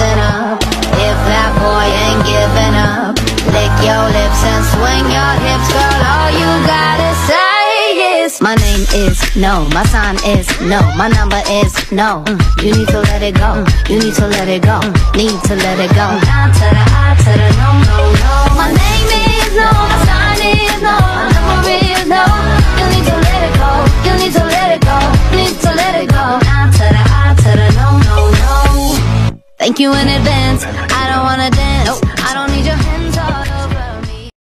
listen up. If that boy ain't giving up, lick your lips and swing your hips, girl. All you gotta say is my name is no, my sign is no, my number is no. Mm, you need to let it go. You need to let it go. Need to let it go. Down to the Thank you in advance. I don't wanna dance.